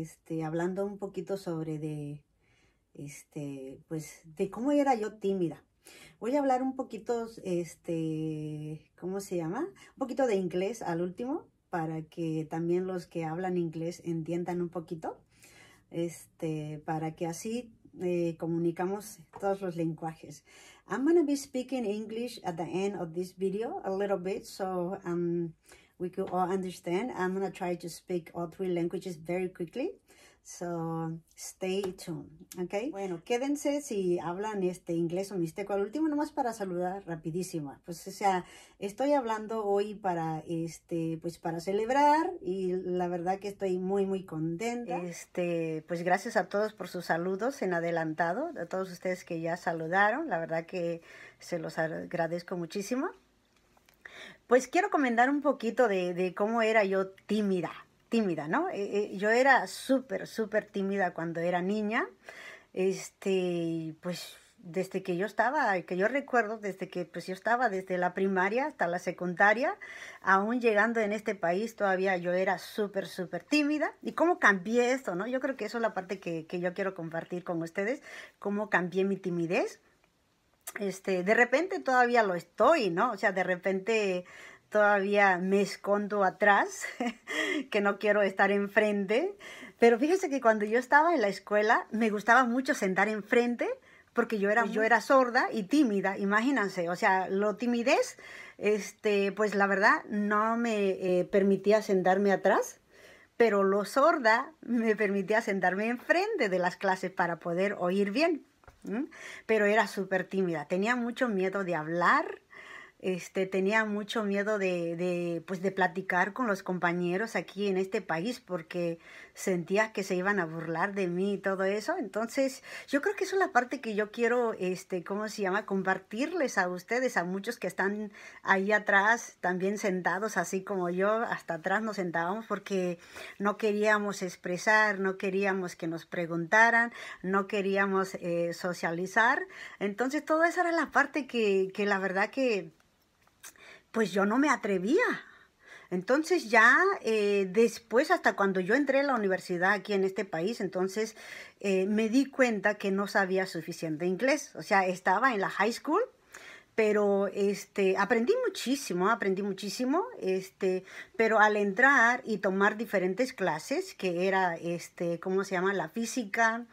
este, hablando un poquito sobre de, este, pues, de cómo era yo tímida. Voy a hablar un poquito, este, ¿cómo se llama? Un poquito de inglés al último, para que también los que hablan inglés entiendan un poquito, este, para que así eh, comunicamos todos los lenguajes. I'm going to be speaking English at the end of this video a little bit, so um, we could all understand. I'm going to try to speak all three languages very quickly. So, stay tuned, ¿ok? Bueno, quédense si hablan este inglés o mixteco. Al último, nomás para saludar rapidísimo. Pues, o sea, estoy hablando hoy para, este, pues, para celebrar y la verdad que estoy muy, muy contenta. Este, pues, gracias a todos por sus saludos en adelantado, a todos ustedes que ya saludaron. La verdad que se los agradezco muchísimo. Pues quiero comentar un poquito de, cómo era yo tímida, tímida, ¿no? Eh, eh, yo era súper, súper tímida cuando era niña. Este, pues desde que yo estaba, que yo recuerdo, desde que pues yo estaba desde la primaria hasta la secundaria, aún llegando en este país todavía yo era súper, súper tímida. ¿Y cómo cambié esto, no? Yo creo que eso es la parte que, que yo quiero compartir con ustedes, cómo cambié mi timidez. Este, de repente todavía lo estoy, ¿no? O sea, de repente todavía me escondo atrás, que no quiero estar enfrente. Pero fíjese que cuando yo estaba en la escuela me gustaba mucho sentar enfrente porque yo era, yo era sorda y tímida, imagínense, o sea, lo timidez, este, pues la verdad no me eh, permitía sentarme atrás, pero lo sorda me permitía sentarme enfrente de las clases para poder oír bien. Pero era súper tímida, tenía mucho miedo de hablar, este, tenía mucho miedo de, pues, de platicar con los compañeros aquí en este país porque sentía que se iban a burlar de mí y todo eso. Entonces, yo creo que eso es la parte que yo quiero, este, ¿cómo se llama? Compartirles a ustedes, a muchos que están ahí atrás, también sentados, así como yo, hasta atrás nos sentábamos porque no queríamos expresar, no queríamos que nos preguntaran, no queríamos eh, socializar. Entonces, toda esa era la parte que, que la verdad que pues yo no me atrevía. Entonces ya eh, después, hasta cuando yo entré a la universidad aquí en este país, entonces eh, me di cuenta que no sabía suficiente inglés. O sea, estaba en la high school, pero este, aprendí muchísimo, aprendí muchísimo, este, pero al entrar y tomar diferentes clases, que era, este, ¿cómo se llama? La física,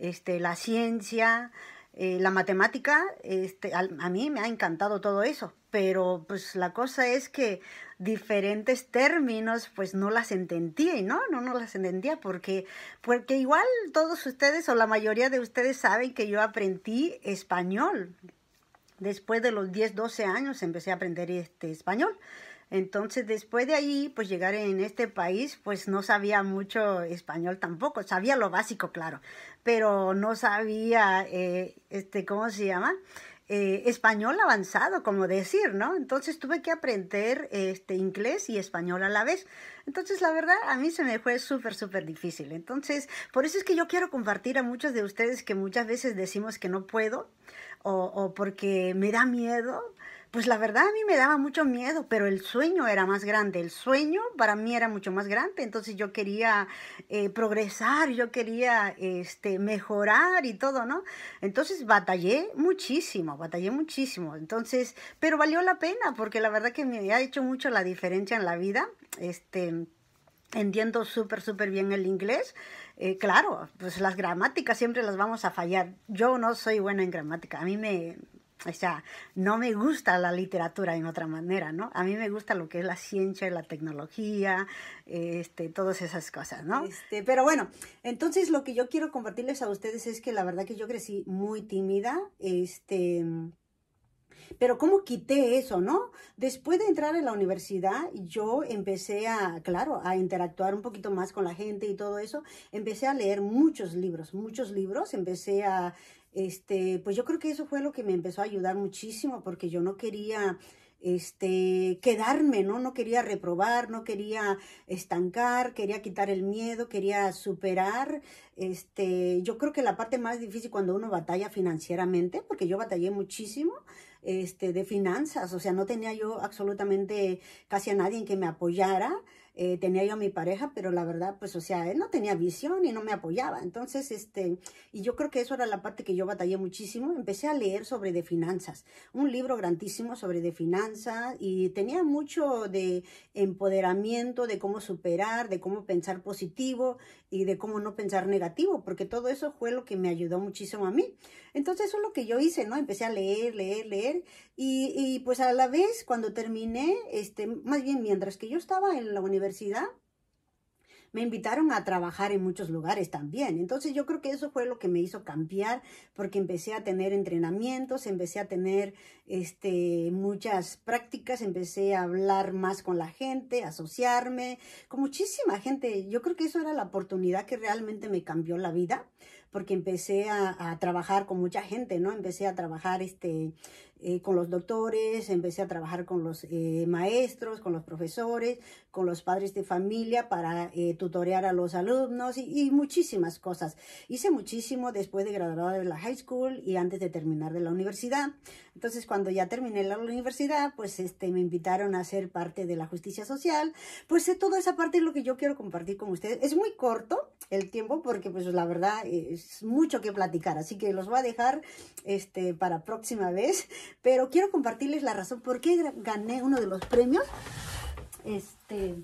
este, la ciencia, eh, la matemática, este, a, a, mí me ha encantado todo eso, pero pues la cosa es que diferentes términos pues no las entendía, ¿no? No, no las entendía porque, porque igual todos ustedes o la mayoría de ustedes saben que yo aprendí español. Después de los 10, 12 años empecé a aprender este español. Entonces, después de ahí, pues llegar en este país, pues no sabía mucho español tampoco. Sabía lo básico, claro, pero no sabía, eh, este, ¿cómo se llama? Eh, español avanzado, como decir, ¿no? Entonces tuve que aprender este, inglés y español a la vez. Entonces, la verdad, a mí se me fue súper, súper difícil. Entonces, por eso es que yo quiero compartir a muchos de ustedes que muchas veces decimos que no puedo o, porque me da miedo pues la verdad a mí me daba mucho miedo, pero el sueño era más grande. El sueño para mí era mucho más grande. Entonces yo quería eh, progresar, yo quería este, mejorar y todo, ¿no? Entonces batallé muchísimo, batallé muchísimo. Entonces, pero valió la pena porque la verdad que me ha hecho mucho la diferencia en la vida. Este, entiendo súper, súper bien el inglés. Eh, claro, pues las gramáticas siempre las vamos a fallar. Yo no soy buena en gramática. A mí me, o sea, no me gusta la literatura en otra manera, ¿no? A mí me gusta lo que es la ciencia, la tecnología, este, todas esas cosas, ¿no? Este, pero bueno, entonces lo que yo quiero compartirles a ustedes es que la verdad que yo crecí muy tímida, este... Pero ¿cómo quité eso, no? Después de entrar en la universidad, yo empecé a, claro, a interactuar un poquito más con la gente y todo eso. Empecé a leer muchos libros, muchos libros. Empecé a este, pues yo creo que eso fue lo que me empezó a ayudar muchísimo porque yo no quería este, quedarme, ¿no? No quería reprobar, no quería estancar, quería quitar el miedo, quería superar. Este, yo creo que la parte más difícil cuando uno batalla financieramente, porque yo batallé muchísimo, este, de finanzas, o sea, no tenía yo absolutamente casi a nadie en que me apoyara. Eh, tenía yo a mi pareja, pero la verdad, pues, o sea, él no tenía visión y no me apoyaba. Entonces, este, y yo creo que eso era la parte que yo batallé muchísimo. Empecé a leer sobre de finanzas, un libro grandísimo sobre de finanzas y tenía mucho de empoderamiento, de cómo superar, de cómo pensar positivo y de cómo no pensar negativo, porque todo eso fue lo que me ayudó muchísimo a mí. Entonces, eso es lo que yo hice, ¿no? Empecé a leer, leer, leer y, y pues a la vez, cuando terminé, este, más bien mientras que yo estaba en la universidad, me invitaron a trabajar en muchos lugares también. Entonces yo creo que eso fue lo que me hizo cambiar porque empecé a tener entrenamientos, empecé a tener este, muchas prácticas, empecé a hablar más con la gente, asociarme con muchísima gente. Yo creo que eso era la oportunidad que realmente me cambió la vida porque empecé a, a trabajar con mucha gente, ¿no? Empecé a trabajar este, eh, con los doctores, empecé a trabajar con los eh, maestros, con los profesores, con los padres de familia para eh, tutorear a los alumnos y, muchísimas cosas. Hice muchísimo después de graduar de la high school y antes de terminar de la universidad. Entonces, cuando ya terminé la universidad, pues este, me invitaron a ser parte de la justicia social. Pues toda esa parte es lo que yo quiero compartir con ustedes. Es muy corto el tiempo porque pues la verdad es mucho que platicar, así que los voy a dejar este, para próxima vez pero quiero compartirles la razón por qué gané uno de los premios. Este,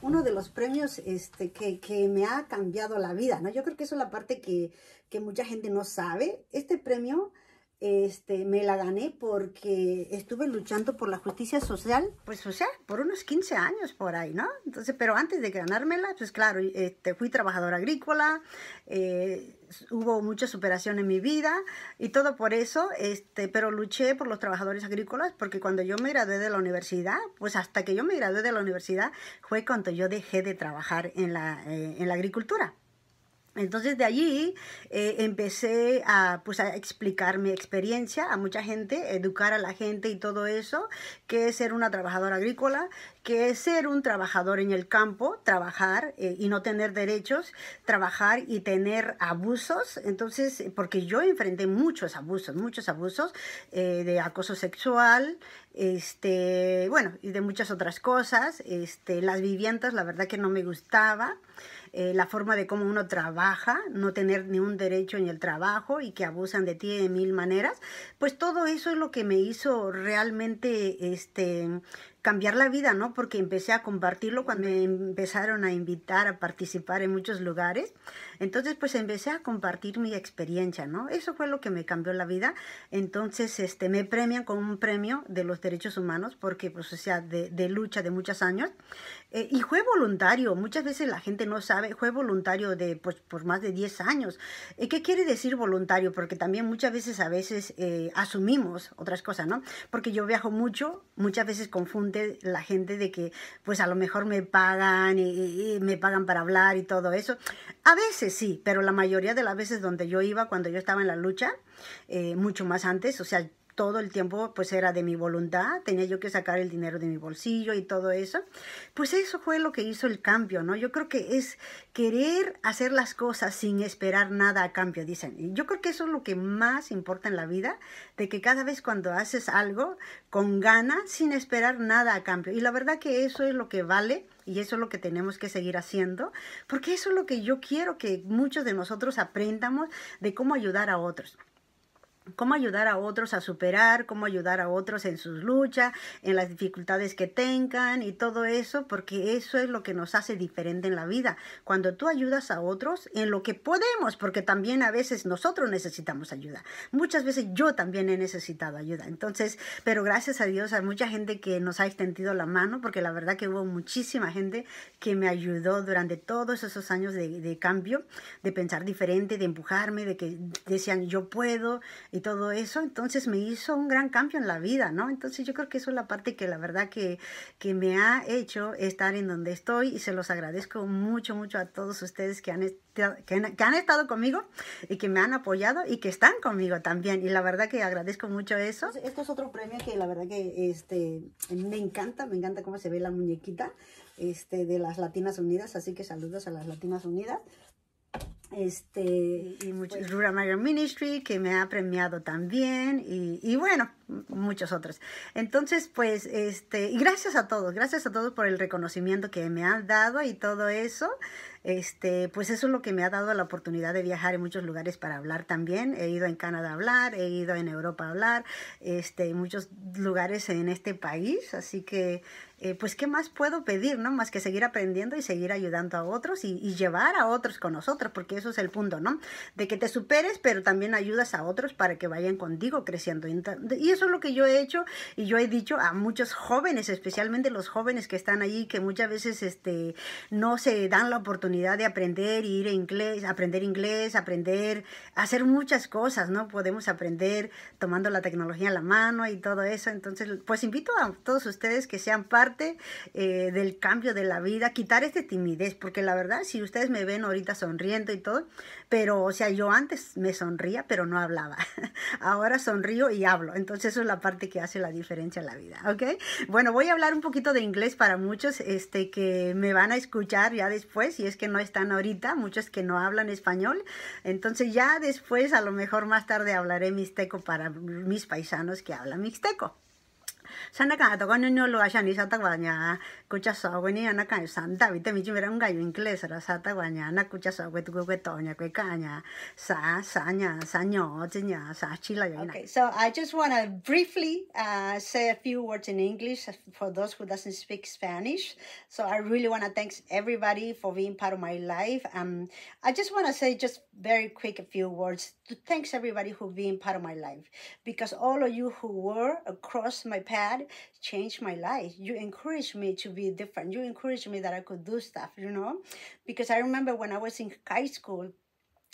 uno de los premios este, que, que, me ha cambiado la vida, ¿no? Yo creo que eso es la parte que, que mucha gente no sabe. Este premio este, me la gané porque estuve luchando por la justicia social, pues o sea, por unos 15 años por ahí, ¿no? Entonces, pero antes de ganármela, pues claro, este, fui trabajadora agrícola, eh, hubo mucha superación en mi vida y todo por eso, este, pero luché por los trabajadores agrícolas porque cuando yo me gradué de la universidad, pues hasta que yo me gradué de la universidad fue cuando yo dejé de trabajar en la, eh, en la agricultura. Entonces de allí eh, empecé a, pues, a explicar mi experiencia a mucha gente, educar a la gente y todo eso, que es ser una trabajadora agrícola, que es ser un trabajador en el campo, trabajar eh, y no tener derechos, trabajar y tener abusos. Entonces, porque yo enfrenté muchos abusos, muchos abusos eh, de acoso sexual, este, bueno, y de muchas otras cosas. Este, las viviendas, la verdad que no me gustaba. Eh, la forma de cómo uno trabaja, no tener ni un derecho en el trabajo y que abusan de ti de mil maneras, pues todo eso es lo que me hizo realmente este, cambiar la vida, ¿no? Porque empecé a compartirlo cuando me empezaron a invitar a participar en muchos lugares. Entonces, pues empecé a compartir mi experiencia, ¿no? Eso fue lo que me cambió la vida. Entonces, este, me premian con un premio de los derechos humanos porque, pues, o sea, de, de lucha de muchos años. Eh, y fue voluntario. Muchas veces la gente no sabe, fue voluntario de, pues, por más de 10 años. Eh, ¿Qué quiere decir voluntario? Porque también muchas veces, a veces, eh, asumimos otras cosas, ¿no? Porque yo viajo mucho, muchas veces confundo la gente de que pues a lo mejor me pagan y, me pagan para hablar y todo eso. A veces sí, pero la mayoría de las veces donde yo iba cuando yo estaba en la lucha, eh, mucho más antes, o sea, todo el tiempo pues era de mi voluntad, tenía yo que sacar el dinero de mi bolsillo y todo eso. Pues eso fue lo que hizo el cambio, ¿no? Yo creo que es querer hacer las cosas sin esperar nada a cambio, dicen. Y yo creo que eso es lo que más importa en la vida, de que cada vez cuando haces algo con gana, sin esperar nada a cambio. Y la verdad que eso es lo que vale y eso es lo que tenemos que seguir haciendo, porque eso es lo que yo quiero que muchos de nosotros aprendamos de cómo ayudar a otros cómo ayudar a otros a superar, cómo ayudar a otros en sus luchas, en las dificultades que tengan y todo eso, porque eso es lo que nos hace diferente en la vida. Cuando tú ayudas a otros en lo que podemos, porque también a veces nosotros necesitamos ayuda. Muchas veces yo también he necesitado ayuda. Entonces, pero gracias a Dios hay mucha gente que nos ha extendido la mano, porque la verdad que hubo muchísima gente que me ayudó durante todos esos años de, de cambio, de pensar diferente, de empujarme, de que decían yo puedo y todo eso, entonces me hizo un gran cambio en la vida, ¿no? Entonces yo creo que eso es la parte que la verdad que, que me ha hecho estar en donde estoy y se los agradezco mucho, mucho a todos ustedes que han, que han, estado conmigo y que me han apoyado y que están conmigo también. Y la verdad que agradezco mucho eso. Esto es otro premio que la verdad que este, me encanta, me encanta cómo se ve la muñequita este, de las Latinas Unidas, así que saludos a las Latinas Unidas este y mucho, pues Rural Ministry que me ha premiado también y, y, bueno muchos otros. Entonces, pues, este, y gracias a todos, gracias a todos por el reconocimiento que me han dado y todo eso este, pues eso es lo que me ha dado la oportunidad de viajar en muchos lugares para hablar también. He ido en Canadá a hablar, he ido en Europa a hablar, este, en muchos lugares en este país, así que eh, pues qué más puedo pedir, ¿no? Más que seguir aprendiendo y seguir ayudando a otros y, llevar a otros con nosotros, porque eso es el punto, ¿no? De que te superes, pero también ayudas a otros para que vayan contigo creciendo. Y eso es lo que yo he hecho y yo he dicho a muchos jóvenes, especialmente los jóvenes que están ahí, que muchas veces este, no se dan la oportunidad de aprender, ir a inglés, aprender inglés, aprender, hacer muchas cosas, ¿no? Podemos aprender tomando la tecnología en la mano y todo eso. Entonces, pues invito a todos ustedes que sean parte eh, del cambio de la vida, quitar esta timidez, porque la verdad, si ustedes me ven ahorita sonriendo y todo, pero, o sea, yo antes me sonría, pero no hablaba. Ahora sonrío y hablo. Entonces, eso es la parte que hace la diferencia en la vida, ¿ok? Bueno, voy a hablar un poquito de inglés para muchos este, que me van a escuchar ya después, y es que no están ahorita, muchos que no hablan español. Entonces, ya después, a lo mejor más tarde hablaré mixteco para mis paisanos que hablan mixteco. sana ka ada kan nyolo asya ni sa tak wanya nya ku cha ni na ka san da vi mi ji ra nga inglés ra sa ta wa nya na ku cha so we tu we to nya ku sa sa nya sa nyo ji nya sa chi la Okay, so I just want to briefly uh, say a few words in English for those who doesn't speak Spanish. So I really want to thank everybody for being part of my life. Um, I just want to say just very quick a few words to thanks everybody who been part of my life because all of you who were across my path changed my life. You encouraged me to be different. You encouraged me that I could do stuff, you know, because I remember when I was in high school,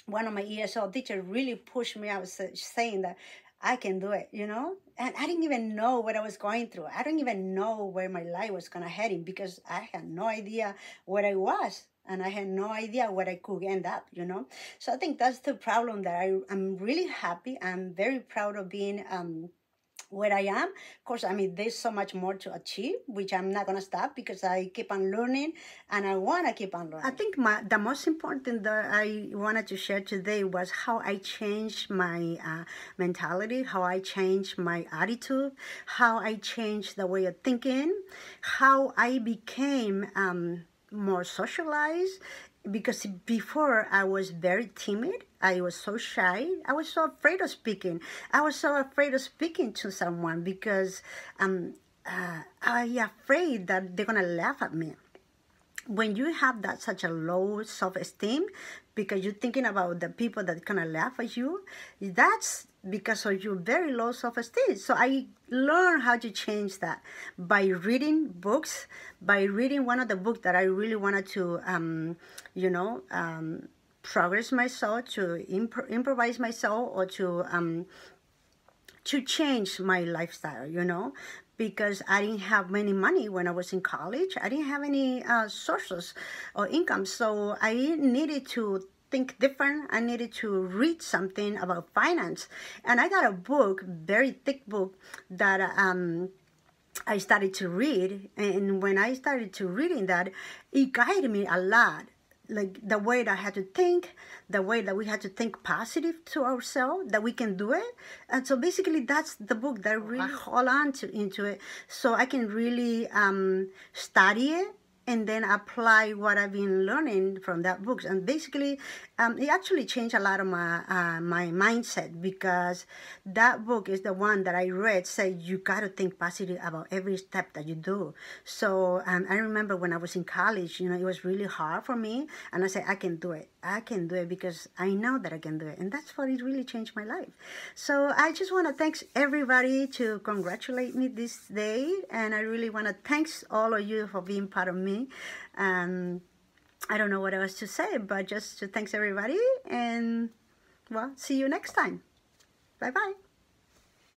one of my ESL teachers really pushed me. Was saying that I can do it, you know? And I didn't even know what I was going through. I didn't even know where my life was going to head in because I had no idea where I was and I had no idea where I could end up, you know? So I think that's the problem that I, I'm really happy. I'm very proud of being um, where I am. Of course, I mean, there's so much more to achieve, which I'm not going to stop because I keep on learning and I want to keep on learning. I think my, the most important that I wanted to share today was how I changed my uh, mentality, how I changed my attitude, how I changed the way of thinking, how I became um, more socialized because before I was very timid. I was so shy. I was so afraid of speaking. I was so afraid of speaking to someone because um, uh, I afraid that they're gonna laugh at me. When you have that such a low self-esteem because you're thinking about the people that gonna laugh at you, that's because of your very low self-esteem. So I learned how to change that by reading books, by reading one of the books that I really wanted to, um, you know, um, progress myself, to imp improvise myself, or to um, to change my lifestyle, you know, because I didn't have many money when I was in college. I didn't have any uh, sources or income, so I needed to think different. I needed to read something about finance. And I got a book, very thick book, that um, I started to read. And when I started to reading that, it guided me a lot. Like the way that I had to think, the way that we had to think positive to ourselves, that we can do it. And so basically that's the book that I really hold on to into it. So I can really um, study it and then apply what I've been learning from that books. And basically, um, it actually changed a lot of my uh, my mindset because that book is the one that I read said you got to think positive about every step that you do. So um, I remember when I was in college, you know, it was really hard for me, and I said I can do it. I can do it because I know that I can do it, and that's what it really changed my life. So I just want to thank everybody to congratulate me this day, and I really want to thanks all of you for being part of me um, I don't know what else to say, but just to thanks everybody and well, see you next time. Bye-bye.